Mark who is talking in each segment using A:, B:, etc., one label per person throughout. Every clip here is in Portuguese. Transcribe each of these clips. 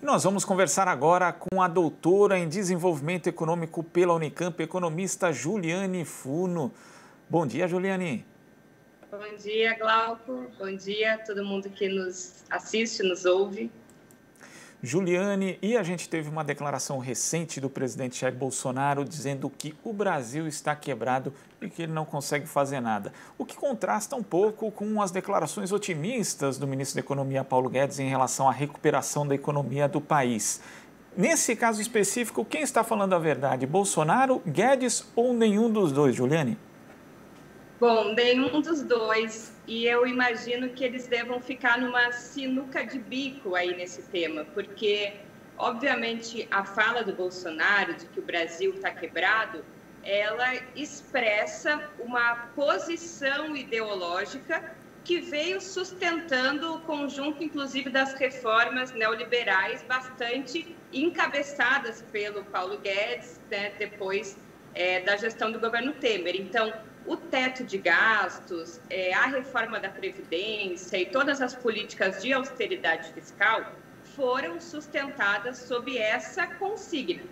A: Nós vamos conversar agora com a doutora em Desenvolvimento Econômico pela Unicamp, economista Juliane Funo. Bom dia, Juliane.
B: Bom dia, Glauco. Bom dia a todo mundo que nos assiste, nos ouve.
A: Juliane, e a gente teve uma declaração recente do presidente Jair Bolsonaro dizendo que o Brasil está quebrado e que ele não consegue fazer nada. O que contrasta um pouco com as declarações otimistas do ministro da Economia, Paulo Guedes, em relação à recuperação da economia do país. Nesse caso específico, quem está falando a verdade? Bolsonaro, Guedes ou nenhum dos dois, Juliane?
B: Bom, nenhum dos dois. E eu imagino que eles devam ficar numa sinuca de bico aí nesse tema, porque, obviamente, a fala do Bolsonaro de que o Brasil está quebrado, ela expressa uma posição ideológica que veio sustentando o conjunto, inclusive, das reformas neoliberais bastante encabeçadas pelo Paulo Guedes, né, depois é, da gestão do governo Temer. Então, o teto de gastos, é, a reforma da Previdência e todas as políticas de austeridade fiscal foram sustentadas sob essa consigna.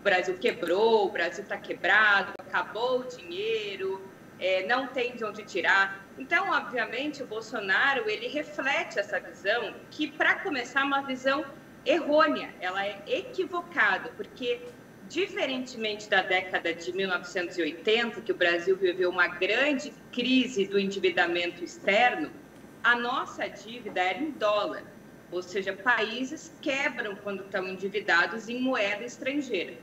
B: O Brasil quebrou, o Brasil está quebrado, acabou o dinheiro, é, não tem de onde tirar. Então, obviamente, o Bolsonaro ele reflete essa visão que, para começar, é uma visão errônea, ela é equivocada, porque diferentemente da década de 1980, que o Brasil viveu uma grande crise do endividamento externo, a nossa dívida era em dólar, ou seja, países quebram quando estão endividados em moeda estrangeira.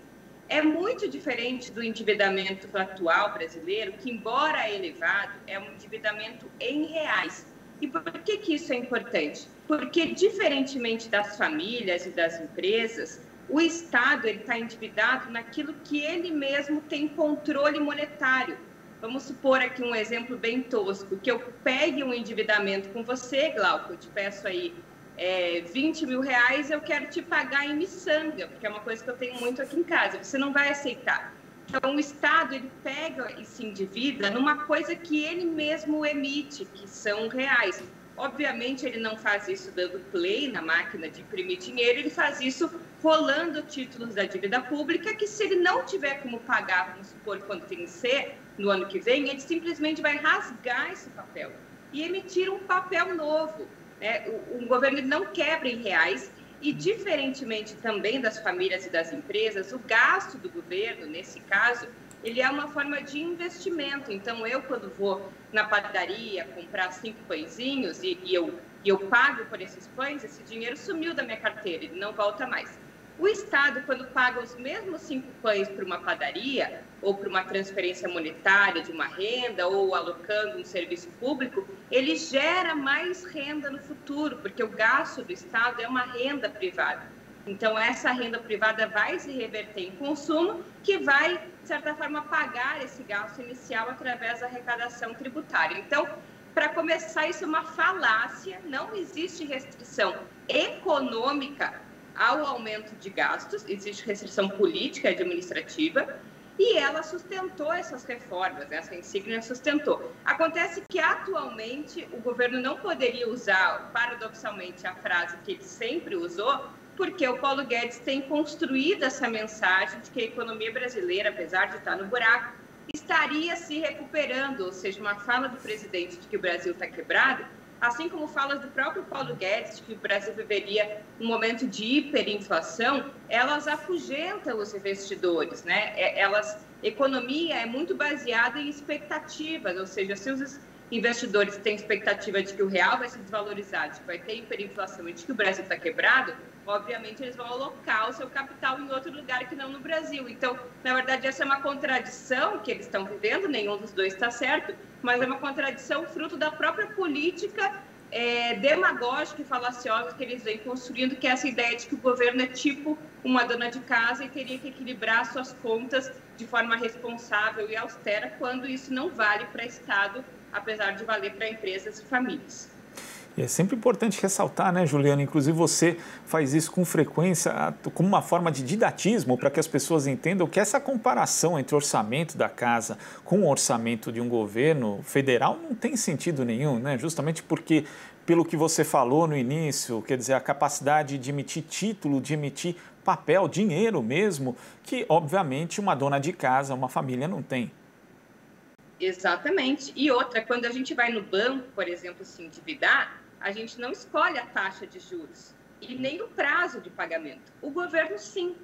B: É muito diferente do endividamento atual brasileiro, que, embora elevado, é um endividamento em reais. E por que, que isso é importante? Porque, diferentemente das famílias e das empresas, o Estado está endividado naquilo que ele mesmo tem controle monetário. Vamos supor aqui um exemplo bem tosco, que eu pegue um endividamento com você, Glauco, eu te peço aí é, 20 mil reais, eu quero te pagar em miçanga, porque é uma coisa que eu tenho muito aqui em casa, você não vai aceitar. Então, o Estado, ele pega e se endivida numa coisa que ele mesmo emite, que são reais. Obviamente, ele não faz isso dando play na máquina de imprimir dinheiro, ele faz isso rolando títulos da dívida pública, que se ele não tiver como pagar, vamos supor, quando vencer no ano que vem, ele simplesmente vai rasgar esse papel e emitir um papel novo. Né? O, o governo não quebra em reais e, diferentemente também das famílias e das empresas, o gasto do governo, nesse caso, ele é uma forma de investimento. Então, eu, quando vou na padaria comprar cinco pãezinhos e, e eu, e eu pago por esses pães, esse dinheiro sumiu da minha carteira, ele não volta mais. O Estado, quando paga os mesmos cinco pães para uma padaria, ou para uma transferência monetária de uma renda, ou alocando um serviço público, ele gera mais renda no futuro, porque o gasto do Estado é uma renda privada. Então, essa renda privada vai se reverter em consumo, que vai, de certa forma, pagar esse gasto inicial através da arrecadação tributária. Então, para começar, isso é uma falácia, não existe restrição econômica ao aumento de gastos, existe restrição política e administrativa, e ela sustentou essas reformas, né? essa insígnia sustentou. Acontece que, atualmente, o governo não poderia usar, paradoxalmente, a frase que ele sempre usou, porque o Paulo Guedes tem construído essa mensagem de que a economia brasileira, apesar de estar no buraco, estaria se recuperando, ou seja, uma fala do presidente de que o Brasil está quebrado, assim como falas do próprio Paulo Guedes de que o Brasil viveria um momento de hiperinflação, elas afugentam os investidores, né? É, elas, economia é muito baseada em expectativas, ou seja, se os investidores têm expectativa de que o real vai se desvalorizar, de que vai ter hiperinflação e de que o Brasil está quebrado, obviamente eles vão alocar o seu capital em outro lugar que não no Brasil. Então, na verdade, essa é uma contradição que eles estão vivendo, nenhum dos dois está certo, mas é uma contradição fruto da própria política é, demagógica e falaciosa que eles vêm construindo, que é essa ideia de que o governo é tipo uma dona de casa e teria que equilibrar suas contas de forma responsável e austera, quando isso não vale para Estado, apesar de valer para empresas e famílias.
A: E é sempre importante ressaltar, né, Juliana? Inclusive você faz isso com frequência, como uma forma de didatismo, para que as pessoas entendam que essa comparação entre o orçamento da casa com o orçamento de um governo federal não tem sentido nenhum, né? Justamente porque, pelo que você falou no início, quer dizer, a capacidade de emitir título, de emitir papel, dinheiro mesmo, que obviamente uma dona de casa, uma família não tem.
B: Exatamente. E outra, quando a gente vai no banco, por exemplo, se endividar, a gente não escolhe a taxa de juros e nem o prazo de pagamento. O governo, sim.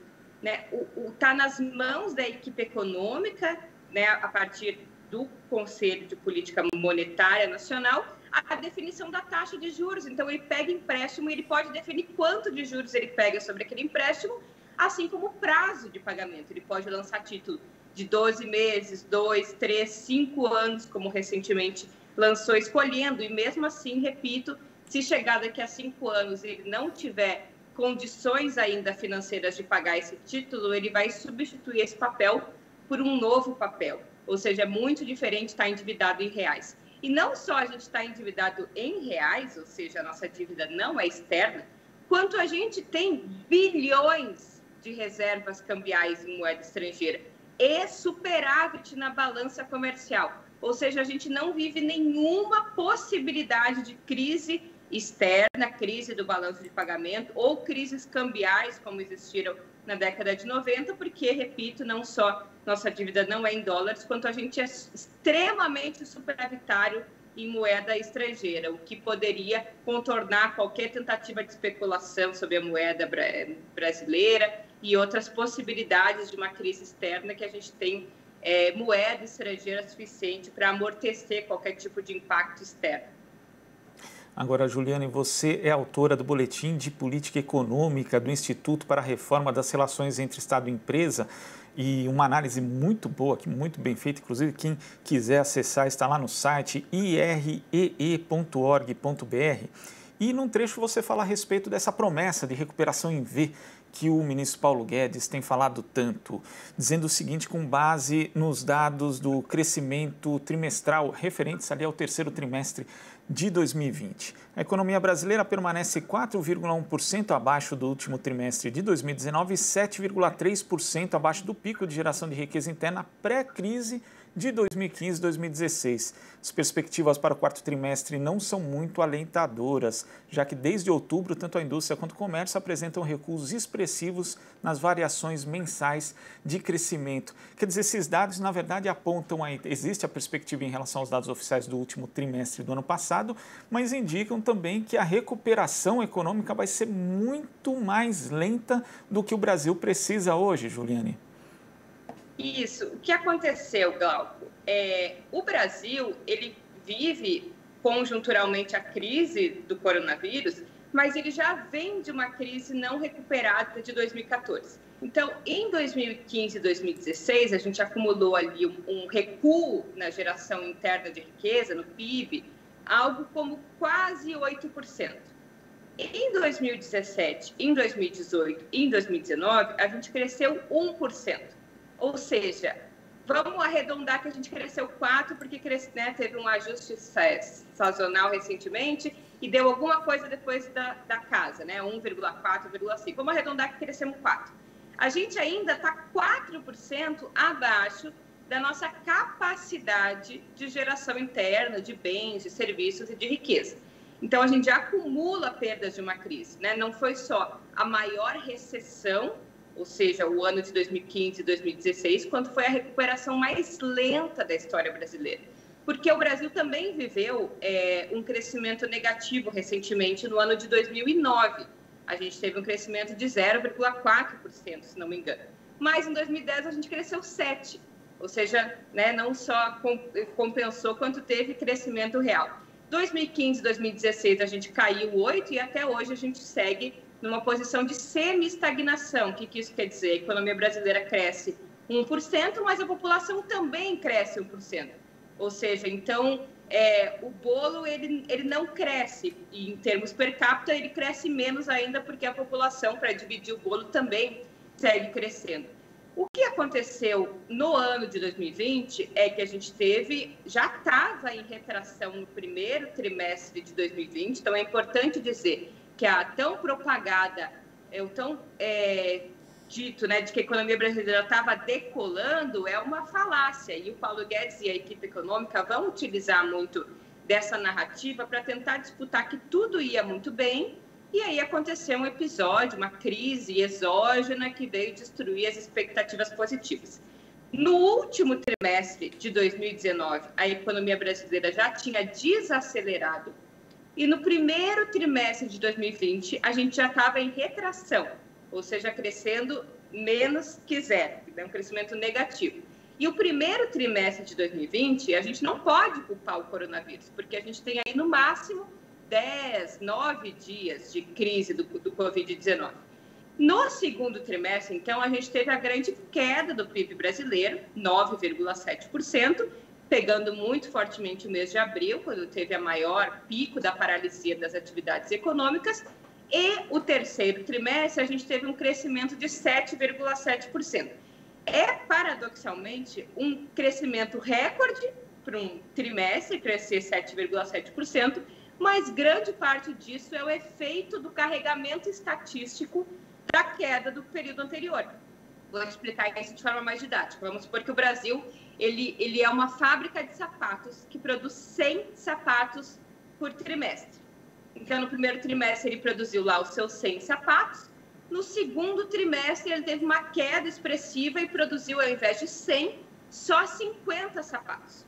B: Né? Está nas mãos da equipe econômica, né, a partir do Conselho de Política Monetária Nacional, a definição da taxa de juros. Então, ele pega empréstimo e ele pode definir quanto de juros ele pega sobre aquele empréstimo, assim como o prazo de pagamento. Ele pode lançar título de 12 meses, 2, 3, 5 anos, como recentemente lançou, escolhendo. E mesmo assim, repito, se chegar daqui a cinco anos e ele não tiver condições ainda financeiras de pagar esse título, ele vai substituir esse papel por um novo papel. Ou seja, é muito diferente estar endividado em reais. E não só a gente está endividado em reais, ou seja, a nossa dívida não é externa, quanto a gente tem bilhões de reservas cambiais em moeda estrangeira e superávit na balança comercial. Ou seja, a gente não vive nenhuma possibilidade de crise externa, crise do balanço de pagamento ou crises cambiais, como existiram na década de 90, porque, repito, não só nossa dívida não é em dólares, quanto a gente é extremamente superavitário em moeda estrangeira, o que poderia contornar qualquer tentativa de especulação sobre a moeda brasileira e outras possibilidades de uma crise externa que a gente tem é, moeda estrangeira suficiente para amortecer qualquer tipo de impacto externo.
A: Agora, Juliane, você é autora do Boletim de Política Econômica do Instituto para a Reforma das Relações entre Estado e Empresa e uma análise muito boa, muito bem feita. Inclusive, quem quiser acessar está lá no site iree.org.br. E num trecho você fala a respeito dessa promessa de recuperação em V que o ministro Paulo Guedes tem falado tanto, dizendo o seguinte, com base nos dados do crescimento trimestral referentes ali ao terceiro trimestre de 2020. A economia brasileira permanece 4,1% abaixo do último trimestre de 2019 e 7,3% abaixo do pico de geração de riqueza interna pré-crise de 2015 e 2016. As perspectivas para o quarto trimestre não são muito alentadoras, já que desde outubro, tanto a indústria quanto o comércio apresentam recuos expressivos nas variações mensais de crescimento. Quer dizer, esses dados, na verdade, apontam aí, existe a perspectiva em relação aos dados oficiais do último trimestre do ano passado, mas indicam também que a recuperação econômica vai ser muito mais lenta do que o Brasil precisa hoje, Juliane.
B: Isso. O que aconteceu, Glauco? É, o Brasil ele vive conjunturalmente a crise do coronavírus, mas ele já vem de uma crise não recuperada de 2014. Então, em 2015 e 2016, a gente acumulou ali um, um recuo na geração interna de riqueza, no PIB, algo como quase 8%. Em 2017, em 2018 e em 2019, a gente cresceu 1%. Ou seja, vamos arredondar que a gente cresceu 4 porque cresce, né, teve um ajuste sazonal recentemente e deu alguma coisa depois da, da casa, né? 1,4, 1,5. Vamos arredondar que crescemos 4. A gente ainda está 4% abaixo da nossa capacidade de geração interna de bens, de serviços e de riqueza. Então, a gente já acumula perdas de uma crise. Né? Não foi só a maior recessão ou seja, o ano de 2015 e 2016, quando foi a recuperação mais lenta da história brasileira. Porque o Brasil também viveu é, um crescimento negativo recentemente no ano de 2009. A gente teve um crescimento de 0,4%, se não me engano. Mas em 2010 a gente cresceu 7%. Ou seja, né, não só compensou, quanto teve crescimento real. 2015 2016 a gente caiu 8% e até hoje a gente segue numa posição de semi-estagnação. O que, que isso quer dizer? A economia brasileira cresce 1%, mas a população também cresce 1%. Ou seja, então, é, o bolo ele, ele não cresce. E em termos per capita, ele cresce menos ainda porque a população, para dividir o bolo, também segue crescendo. O que aconteceu no ano de 2020 é que a gente teve, já estava em retração no primeiro trimestre de 2020, então é importante dizer que a tão propagada, é, o tão é, dito né, de que a economia brasileira estava decolando é uma falácia, e o Paulo Guedes e a equipe econômica vão utilizar muito dessa narrativa para tentar disputar que tudo ia muito bem e aí aconteceu um episódio, uma crise exógena que veio destruir as expectativas positivas. No último trimestre de 2019, a economia brasileira já tinha desacelerado e no primeiro trimestre de 2020 a gente já estava em retração, ou seja, crescendo menos que zero, né, um crescimento negativo. E o primeiro trimestre de 2020 a gente não pode culpar o coronavírus, porque a gente tem aí no máximo 10, 9 dias de crise do, do Covid-19. No segundo trimestre, então, a gente teve a grande queda do PIB brasileiro, 9,7%, pegando muito fortemente o mês de abril, quando teve a maior pico da paralisia das atividades econômicas, e o terceiro trimestre, a gente teve um crescimento de 7,7%. É, paradoxalmente, um crescimento recorde para um trimestre, crescer 7,7%, mas grande parte disso é o efeito do carregamento estatístico da queda do período anterior. Vou explicar isso de forma mais didática. Vamos supor que o Brasil ele, ele é uma fábrica de sapatos que produz 100 sapatos por trimestre. Então, no primeiro trimestre, ele produziu lá os seus 100 sapatos. No segundo trimestre, ele teve uma queda expressiva e produziu, ao invés de 100, só 50 sapatos.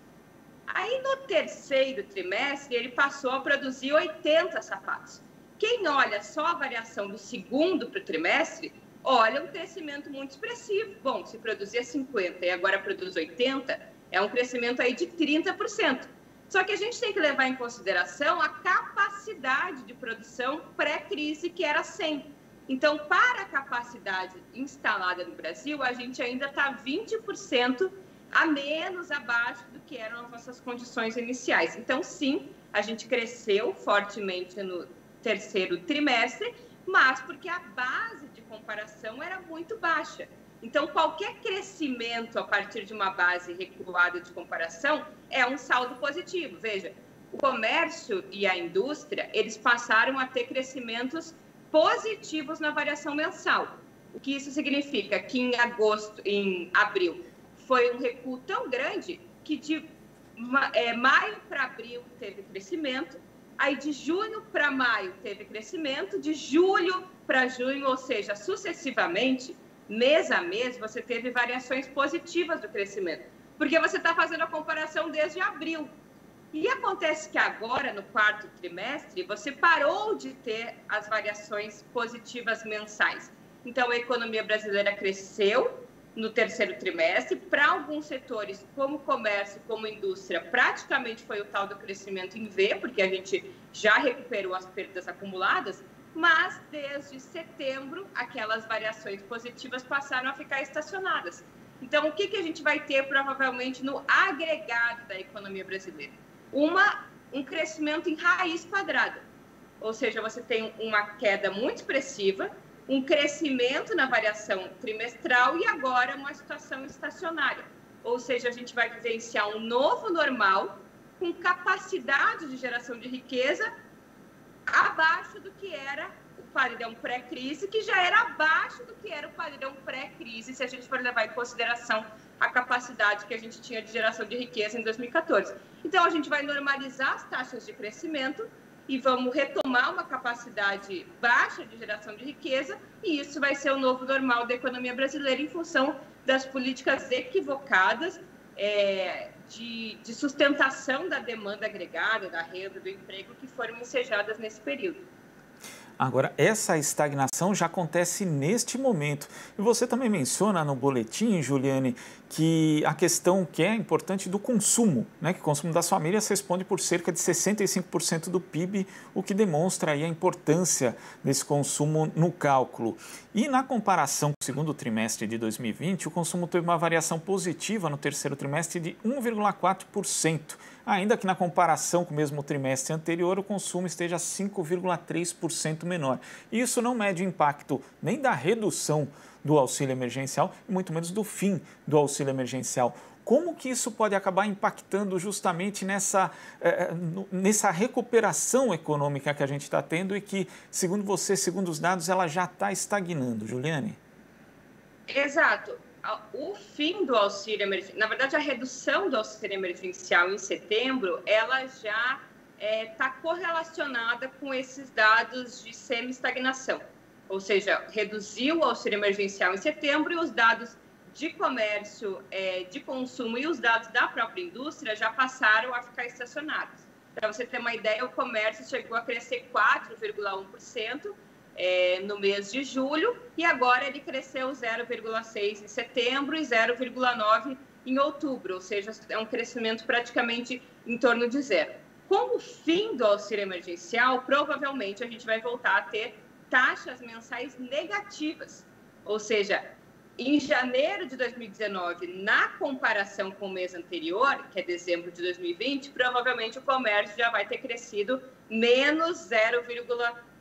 B: Aí no terceiro trimestre ele passou a produzir 80 sapatos. Quem olha só a variação do segundo para o trimestre, olha um crescimento muito expressivo. Bom, se produzia 50 e agora produz 80, é um crescimento aí de 30%. Só que a gente tem que levar em consideração a capacidade de produção pré-crise, que era 100. Então, para a capacidade instalada no Brasil, a gente ainda está 20% a menos abaixo do que eram as nossas condições iniciais. Então, sim, a gente cresceu fortemente no terceiro trimestre, mas porque a base comparação era muito baixa. Então, qualquer crescimento a partir de uma base recuada de comparação é um saldo positivo. Veja, o comércio e a indústria, eles passaram a ter crescimentos positivos na variação mensal. O que isso significa? Que em agosto, em abril, foi um recuo tão grande que de é, maio para abril teve crescimento, aí de junho para maio teve crescimento, de julho para junho, ou seja, sucessivamente, mês a mês, você teve variações positivas do crescimento, porque você está fazendo a comparação desde abril. E acontece que agora, no quarto trimestre, você parou de ter as variações positivas mensais. Então, a economia brasileira cresceu, no terceiro trimestre. Para alguns setores, como comércio, como indústria, praticamente foi o tal do crescimento em V, porque a gente já recuperou as perdas acumuladas, mas desde setembro, aquelas variações positivas passaram a ficar estacionadas. Então, o que, que a gente vai ter provavelmente no agregado da economia brasileira? Uma, um crescimento em raiz quadrada. Ou seja, você tem uma queda muito expressiva, um crescimento na variação trimestral e agora uma situação estacionária. Ou seja, a gente vai vivenciar um novo normal com capacidade de geração de riqueza abaixo do que era o padrão pré-crise, que já era abaixo do que era o padrão pré-crise, se a gente for levar em consideração a capacidade que a gente tinha de geração de riqueza em 2014. Então, a gente vai normalizar as taxas de crescimento e vamos retomar uma capacidade baixa de geração de riqueza, e isso vai ser o novo normal da economia brasileira em função das políticas equivocadas é, de, de sustentação da demanda agregada, da renda, do emprego, que foram ensejadas nesse período.
A: Agora, essa estagnação já acontece neste momento. E você também menciona no boletim, Juliane, que a questão que é importante do consumo, né? que o consumo das famílias responde por cerca de 65% do PIB, o que demonstra aí a importância desse consumo no cálculo. E na comparação com o segundo trimestre de 2020, o consumo teve uma variação positiva no terceiro trimestre de 1,4% ainda que na comparação com o mesmo trimestre anterior o consumo esteja 5,3% menor. Isso não mede o impacto nem da redução do auxílio emergencial e muito menos do fim do auxílio emergencial. Como que isso pode acabar impactando justamente nessa, eh, nessa recuperação econômica que a gente está tendo e que, segundo você, segundo os dados, ela já está estagnando, Juliane?
B: Exato. O fim do auxílio emergencial, na verdade, a redução do auxílio emergencial em setembro, ela já está é, tá correlacionada com esses dados de semi-estagnação. Ou seja, reduziu o auxílio emergencial em setembro e os dados de comércio, é, de consumo e os dados da própria indústria já passaram a ficar estacionados. Para você ter uma ideia, o comércio chegou a crescer 4,1% é, no mês de julho e agora ele cresceu 0,6% em setembro e 0,9% em outubro, ou seja, é um crescimento praticamente em torno de zero. Com o fim do auxílio emergencial, provavelmente a gente vai voltar a ter taxas mensais negativas, ou seja, em janeiro de 2019, na comparação com o mês anterior, que é dezembro de 2020, provavelmente o comércio já vai ter crescido menos 0,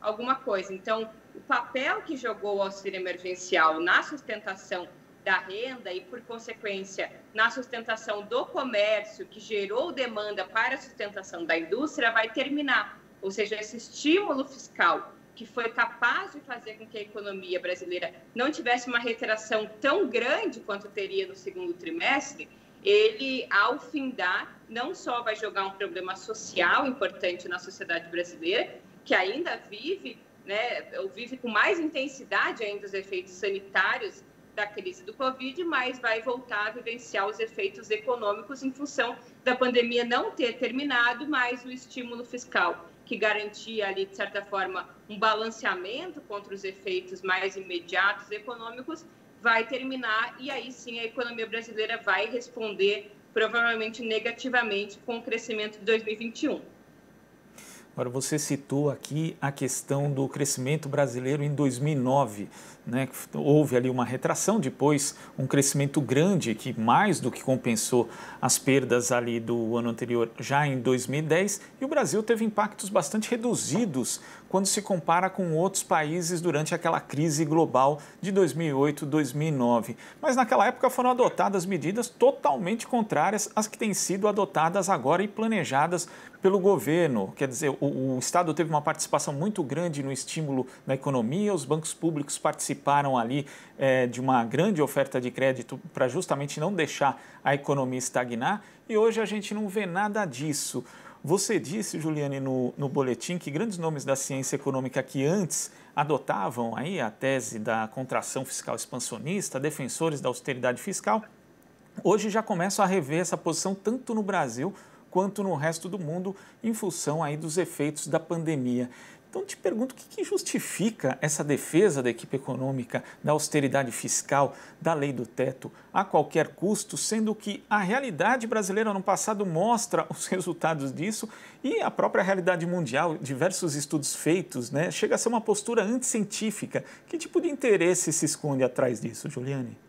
B: alguma coisa. Então, o papel que jogou o auxílio emergencial na sustentação da renda e, por consequência, na sustentação do comércio, que gerou demanda para a sustentação da indústria, vai terminar. Ou seja, esse estímulo fiscal que foi capaz de fazer com que a economia brasileira não tivesse uma retração tão grande quanto teria no segundo trimestre, ele, ao findar, não só vai jogar um problema social importante na sociedade brasileira, que ainda vive, né, ou vive com mais intensidade ainda os efeitos sanitários da crise do Covid, mas vai voltar a vivenciar os efeitos econômicos em função da pandemia não ter terminado, mais o estímulo fiscal que garantia ali, de certa forma, um balanceamento contra os efeitos mais imediatos econômicos, vai terminar e aí sim a economia brasileira vai responder provavelmente negativamente com o crescimento de 2021.
A: Agora, você citou aqui a questão do crescimento brasileiro em 2009 né, houve ali uma retração, depois um crescimento grande que mais do que compensou as perdas ali do ano anterior já em 2010 e o Brasil teve impactos bastante reduzidos quando se compara com outros países durante aquela crise global de 2008, 2009. Mas naquela época foram adotadas medidas totalmente contrárias às que têm sido adotadas agora e planejadas pelo governo. Quer dizer, o, o Estado teve uma participação muito grande no estímulo da economia, os bancos públicos participaram participaram ali é, de uma grande oferta de crédito para justamente não deixar a economia estagnar e hoje a gente não vê nada disso. Você disse, Juliane, no, no boletim que grandes nomes da ciência econômica que antes adotavam aí a tese da contração fiscal expansionista, defensores da austeridade fiscal, hoje já começam a rever essa posição tanto no Brasil quanto no resto do mundo em função aí dos efeitos da pandemia. Então, te pergunto o que, justifica essa defesa da equipe econômica, da austeridade fiscal, da lei do teto, a qualquer custo, sendo que a realidade brasileira no passado mostra os resultados disso e a própria realidade mundial, diversos estudos feitos, né, chega a ser uma postura anticientífica. Que tipo de interesse se esconde atrás disso, Juliane?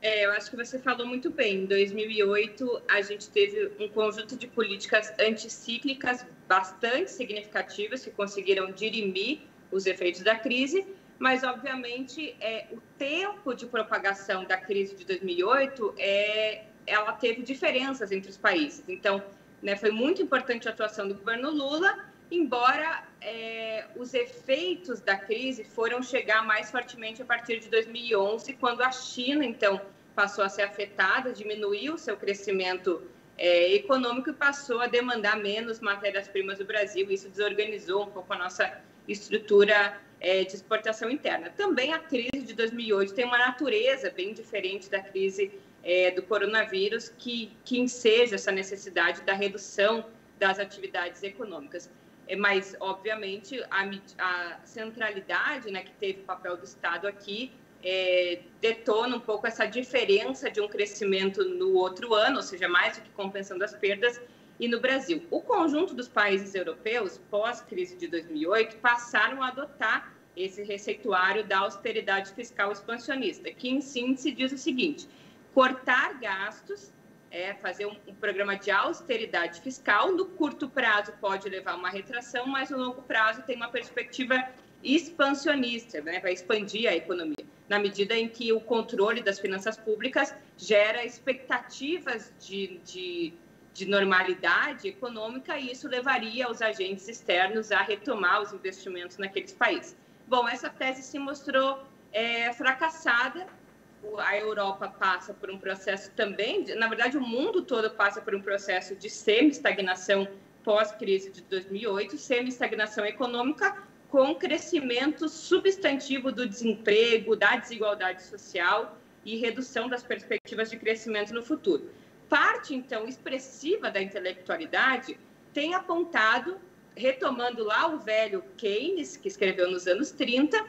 B: É, eu acho que você falou muito bem. Em 2008, a gente teve um conjunto de políticas anticíclicas bastante significativas que conseguiram dirimir os efeitos da crise, mas, obviamente, é, o tempo de propagação da crise de 2008 é, ela teve diferenças entre os países. Então, né, foi muito importante a atuação do governo Lula, embora é, os efeitos da crise foram chegar mais fortemente a partir de 2011, quando a China, então, passou a ser afetada, diminuiu seu crescimento é, econômico e passou a demandar menos matérias-primas do Brasil. Isso desorganizou um pouco a nossa estrutura é, de exportação interna. Também a crise de 2008 tem uma natureza bem diferente da crise é, do coronavírus, que, que enseja essa necessidade da redução das atividades econômicas. É, mas, obviamente, a, a centralidade né, que teve o papel do Estado aqui é, detona um pouco essa diferença de um crescimento no outro ano, ou seja, mais do que compensando as perdas, e no Brasil. O conjunto dos países europeus, pós-crise de 2008, passaram a adotar esse receituário da austeridade fiscal expansionista, que, em síntese, diz o seguinte: cortar gastos é fazer um, um, programa de austeridade fiscal. No curto prazo pode levar a uma retração, mas no longo prazo tem uma perspectiva expansionista, né? vai expandir a economia, na medida em que o controle das finanças públicas gera expectativas de, de, de normalidade econômica e isso levaria os agentes externos a retomar os investimentos naqueles países. Bom, essa tese se mostrou é, fracassada a Europa passa por um processo também, na verdade, o mundo todo passa por um processo de semi-estagnação pós-crise de 2008, semi-estagnação econômica, com crescimento substantivo do desemprego, da desigualdade social e redução das perspectivas de crescimento no futuro. Parte, então, expressiva da intelectualidade tem apontado, retomando lá o velho Keynes, que escreveu nos anos 30,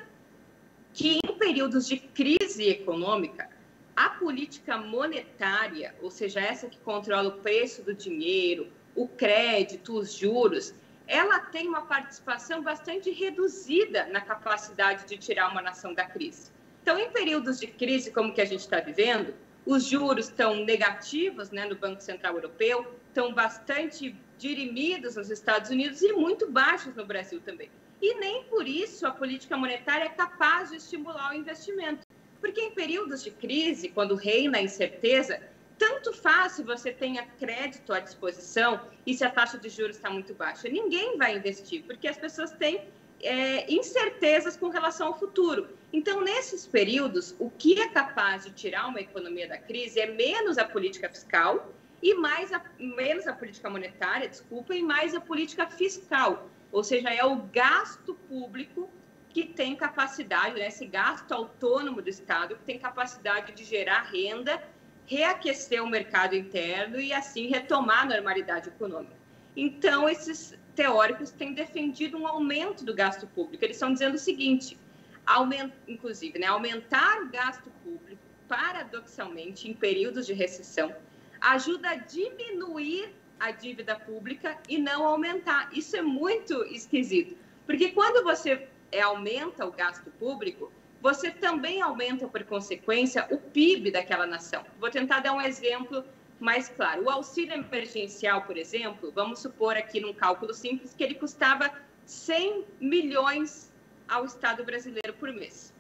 B: que períodos de crise econômica, a política monetária, ou seja, essa que controla o preço do dinheiro, o crédito, os juros, ela tem uma participação bastante reduzida na capacidade de tirar uma nação da crise. Então, em períodos de crise como que a gente está vivendo, os juros estão negativos né, no Banco Central Europeu, estão bastante dirimidos nos Estados Unidos e muito baixos no Brasil também. E nem por isso a política monetária é capaz de estimular o investimento. Porque em períodos de crise, quando reina a incerteza, tanto faz se você tenha crédito à disposição e se a taxa de juros está muito baixa. Ninguém vai investir, porque as pessoas têm é, incertezas com relação ao futuro. Então, nesses períodos, o que é capaz de tirar uma economia da crise é menos a política fiscal e mais a, menos a política monetária, desculpa, e mais a política fiscal ou seja, é o gasto público que tem capacidade, né, esse gasto autônomo do Estado, que tem capacidade de gerar renda, reaquecer o mercado interno e, assim, retomar a normalidade econômica. Então, esses teóricos têm defendido um aumento do gasto público. Eles estão dizendo o seguinte, aumenta, inclusive, né, aumentar o gasto público, paradoxalmente, em períodos de recessão, ajuda a diminuir a dívida pública e não aumentar. Isso é muito esquisito, porque quando você é, aumenta o gasto público, você também aumenta, por consequência, o PIB daquela nação. Vou tentar dar um exemplo mais claro. O auxílio emergencial, por exemplo, vamos supor aqui num cálculo simples que ele custava 100 milhões ao Estado brasileiro por mês.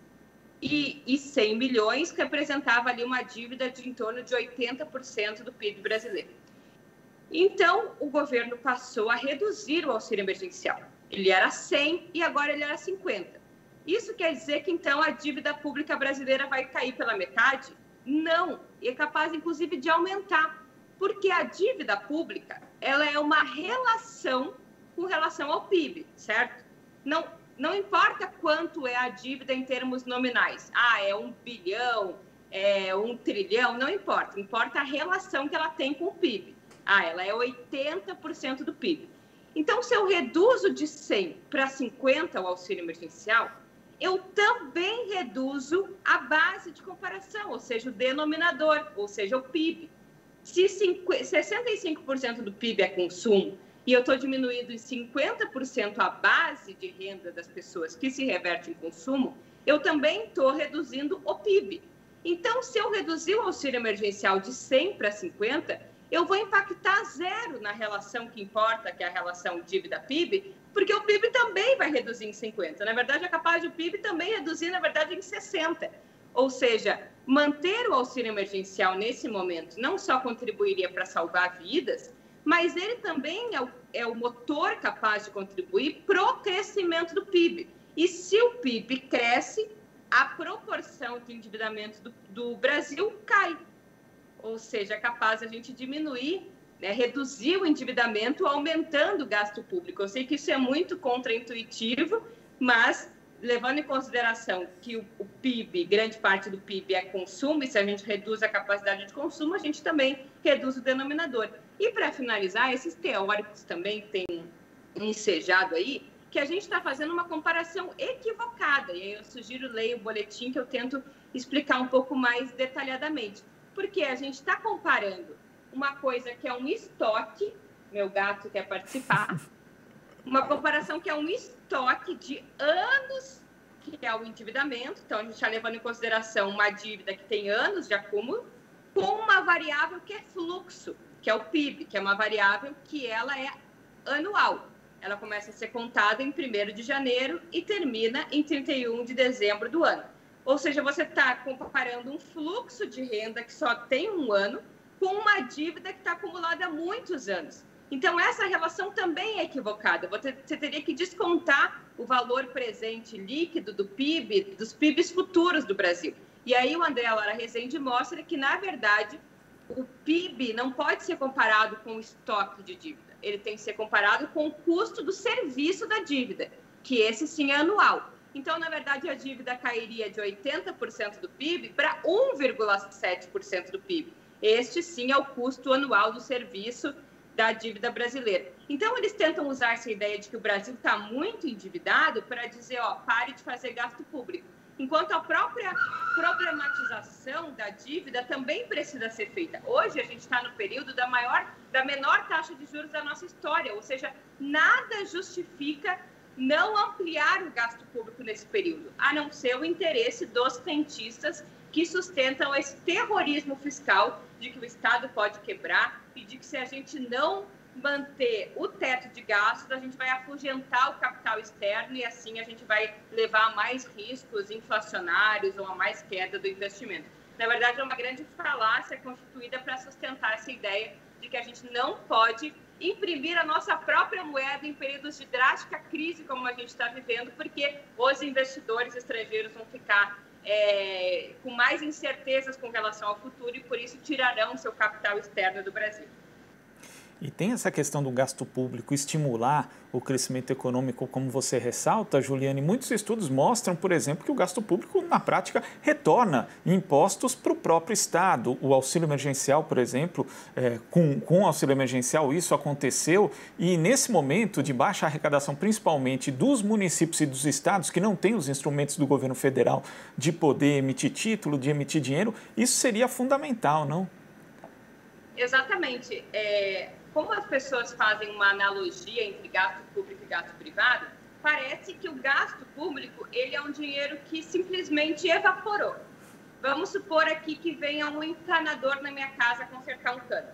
B: E, e 100 milhões representava ali uma dívida de em torno de 80% do PIB brasileiro. Então, o governo passou a reduzir o auxílio emergencial. Ele era 100 e agora ele era 50. Isso quer dizer que então a dívida pública brasileira vai cair pela metade? Não, e é capaz inclusive de aumentar, porque a dívida pública, ela é uma relação com relação ao PIB, certo? Não, não importa quanto é a dívida em termos nominais. Ah, é um bilhão, é um trilhão, não importa. Importa a relação que ela tem com o PIB. Ah, ela é 80% do PIB. Então, se eu reduzo de 100 para 50 o auxílio emergencial, eu também reduzo a base de comparação, ou seja, o denominador, ou seja, o PIB. Se 65% do PIB é consumo e eu estou diminuindo em 50% a base de renda das pessoas que se reverte em consumo, eu também estou reduzindo o PIB. Então, se eu reduzir o auxílio emergencial de 100 para 50, eu vou impactar zero na relação que importa, que é a relação dívida-PIB, porque o PIB também vai reduzir em 50. Na verdade, é capaz de o PIB também reduzir, na verdade, em 60. Ou seja, manter o auxílio emergencial nesse momento não só contribuiria para salvar vidas, mas ele também é o, é o motor capaz de contribuir para o crescimento do PIB. E se o PIB cresce, a proporção de endividamento do, do Brasil cai ou seja, é capaz a gente diminuir, né, reduzir o endividamento aumentando o gasto público. Eu sei que isso é muito contraintuitivo, mas levando em consideração que o, o, PIB, grande parte do PIB é consumo, e se a gente reduz a capacidade de consumo, a gente também reduz o denominador. E para finalizar, esses teóricos também têm ensejado aí que a gente está fazendo uma comparação equivocada. E aí eu sugiro ler o boletim que eu tento explicar um pouco mais detalhadamente porque a gente está comparando uma coisa que é um estoque, meu gato quer participar, uma comparação que é um estoque de anos que é o endividamento, então a gente está levando em consideração uma dívida que tem anos de acúmulo, com uma variável que é fluxo, que é o PIB, que é uma variável que ela é anual. Ela começa a ser contada em 1 de janeiro e termina em 31 de dezembro do ano. Ou seja, você está comparando um fluxo de renda que só tem um ano com uma dívida que está acumulada há muitos anos. Então, essa relação também é equivocada. Você, teria que descontar o valor presente líquido do PIB, dos PIBs futuros do Brasil. E aí o André Lara Rezende mostra que, na verdade, o PIB não pode ser comparado com o estoque de dívida. Ele tem que ser comparado com o custo do serviço da dívida, que esse sim é anual. Então, na verdade, a dívida cairia de 80% do PIB para 1,7% do PIB. Este sim é o custo anual do serviço da dívida brasileira. Então, eles tentam usar essa ideia de que o Brasil está muito endividado para dizer, ó, pare de fazer gasto público. Enquanto a própria problematização da dívida também precisa ser feita. Hoje a gente está no período da maior, da menor taxa de juros da nossa história, ou seja, nada justifica não ampliar o gasto público nesse período, a não ser o interesse dos rentistas que sustentam esse terrorismo fiscal de que o Estado pode quebrar e de que se a gente não manter o teto de gastos, a gente vai afugentar o capital externo e assim a gente vai levar a mais riscos inflacionários ou a mais queda do investimento. Na verdade, é uma grande falácia constituída para sustentar essa ideia de que a gente não pode imprimir a nossa própria moeda em períodos de drástica crise como a gente está vivendo, porque os investidores estrangeiros vão ficar é, com mais incertezas com relação ao futuro e por isso tirarão seu capital externo do Brasil.
A: E tem essa questão do gasto público estimular o crescimento econômico, como você ressalta, Juliane. Muitos estudos mostram, por exemplo, que o gasto público, na prática, retorna impostos para o próprio Estado. O auxílio emergencial, por exemplo, é, com, com o auxílio emergencial, isso aconteceu. E nesse momento de baixa arrecadação, principalmente dos municípios e dos estados, que não têm os instrumentos do governo federal de poder emitir título, de emitir dinheiro, isso seria fundamental, não?
B: Exatamente. É, como as pessoas fazem uma analogia entre gasto público e gasto privado, parece que o gasto público ele é um dinheiro que simplesmente evaporou. Vamos supor aqui que venha um encanador na minha casa consertar um cano.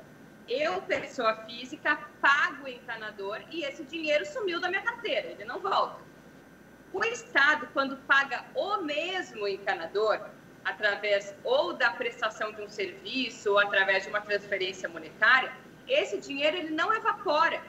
B: Eu, pessoa física, pago o encanador e esse dinheiro sumiu da minha carteira, ele não volta. O Estado, quando paga o mesmo encanador, através ou da prestação de um serviço ou através de uma transferência monetária, esse dinheiro ele não evapora.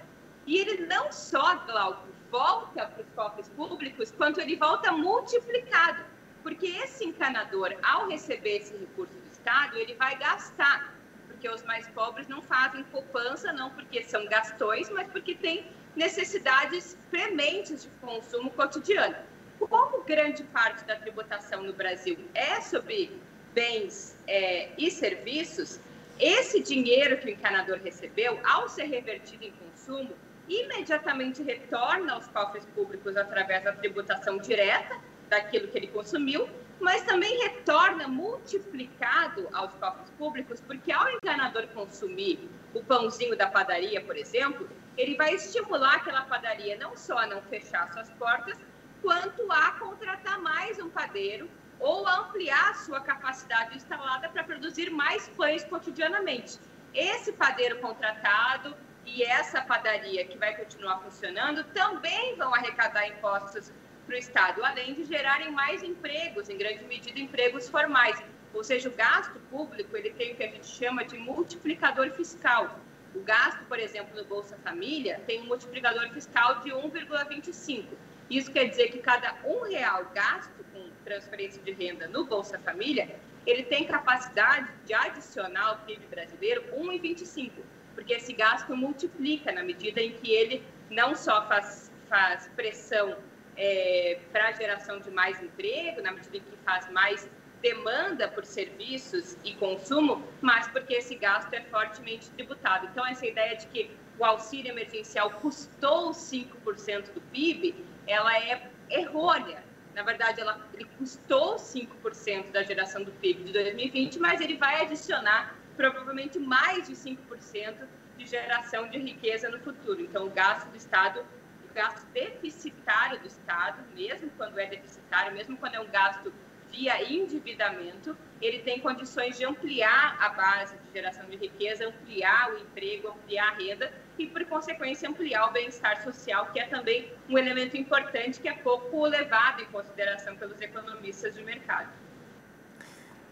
B: E ele não só, Glauco, volta para os cofres públicos, quanto ele volta multiplicado. Porque esse encanador, ao receber esse recurso do Estado, ele vai gastar. Porque os mais pobres não fazem poupança, não porque são gastões, mas porque têm necessidades prementes de consumo cotidiano. Como grande parte da tributação no Brasil é sobre bens é, e serviços, esse dinheiro que o encanador recebeu, ao ser revertido em consumo, imediatamente retorna aos cofres públicos através da tributação direta daquilo que ele consumiu, mas também retorna multiplicado aos cofres públicos, porque ao encanador consumir o pãozinho da padaria, por exemplo, ele vai estimular aquela padaria não só a não fechar suas portas, quanto a contratar mais um padeiro ou ampliar sua capacidade instalada para produzir mais pães cotidianamente. Esse padeiro contratado e essa padaria que vai continuar funcionando também vão arrecadar impostos para o Estado, além de gerarem mais empregos, em grande medida empregos formais. Ou seja, o gasto público ele tem o que a gente chama de multiplicador fiscal. O gasto, por exemplo, no Bolsa Família tem um multiplicador fiscal de 1,25. Isso quer dizer que cada um real gasto transferência de renda no Bolsa Família, ele tem capacidade de adicionar ao PIB brasileiro 1,25, porque esse gasto multiplica na medida em que ele não só faz, faz pressão é, para a geração de mais emprego, na medida em que faz mais demanda por serviços e consumo, mas porque esse gasto é fortemente tributado. Então, essa ideia de que o auxílio emergencial custou 5% do PIB, ela é errônea. Na verdade, ela, ele custou 5% da geração do PIB de 2020, mas ele vai adicionar provavelmente mais de 5% de geração de riqueza no futuro. Então, o gasto do Estado, o gasto deficitário do Estado, mesmo quando é deficitário, mesmo quando é um gasto via endividamento, ele tem condições de ampliar a base de geração de riqueza, ampliar o emprego, ampliar a renda e, por consequência, ampliar o bem-estar social, que é também um elemento importante que é pouco levado em consideração pelos economistas de mercado.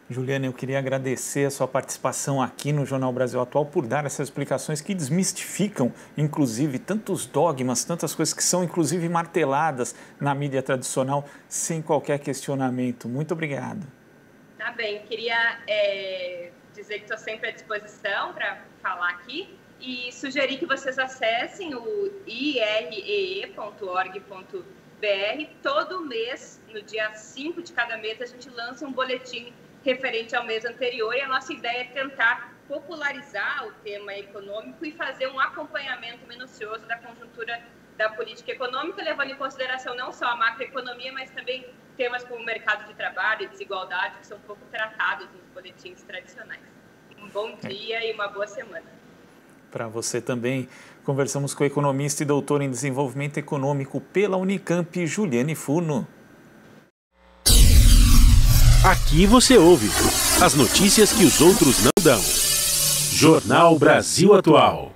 A: Juliana, eu queria agradecer a sua participação aqui no Jornal Brasil Atual por dar essas explicações que desmistificam, inclusive, tantos dogmas, tantas coisas que são, inclusive, marteladas na mídia tradicional sem qualquer questionamento. Muito obrigado.
B: Tá bem, queria é, dizer que estou sempre à disposição para falar aqui e sugerir que vocês acessem o iree.org.br. Todo mês, no dia 5 de cada mês, a gente lança um boletim referente ao mês anterior, e a nossa ideia é tentar popularizar o tema econômico e fazer um acompanhamento minucioso da conjuntura da política econômica, levando em consideração não só a macroeconomia, mas também temas como o mercado de trabalho e desigualdade, que são pouco tratados nos boletins tradicionais. Um bom é. dia e uma boa semana.
A: Para você também, conversamos com o economista e doutor em desenvolvimento econômico pela Unicamp, Juliane Furno.
C: Aqui você ouve as notícias que os outros não dão. Jornal Brasil Atual.